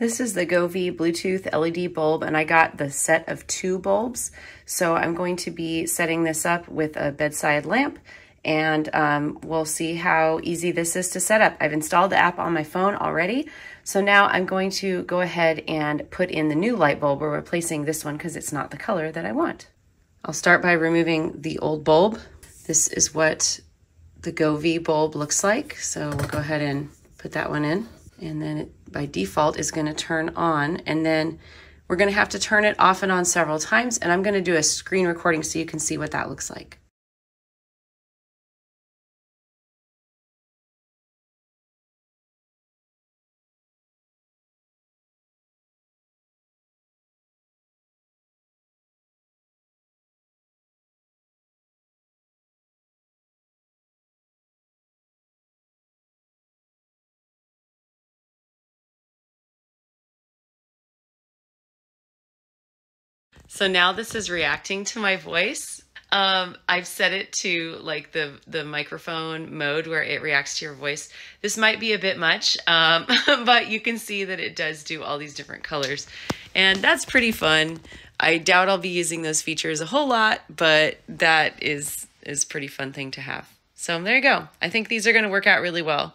This is the Govee Bluetooth LED bulb and I got the set of two bulbs. So I'm going to be setting this up with a bedside lamp and um, we'll see how easy this is to set up. I've installed the app on my phone already. So now I'm going to go ahead and put in the new light bulb. We're replacing this one because it's not the color that I want. I'll start by removing the old bulb. This is what the Govee bulb looks like. So we'll go ahead and put that one in and then it by default is going to turn on and then we're going to have to turn it off and on several times and I'm going to do a screen recording so you can see what that looks like. So now this is reacting to my voice. Um, I've set it to like the the microphone mode where it reacts to your voice. This might be a bit much, um, but you can see that it does do all these different colors, and that's pretty fun. I doubt I'll be using those features a whole lot, but that is is pretty fun thing to have. So there you go. I think these are going to work out really well.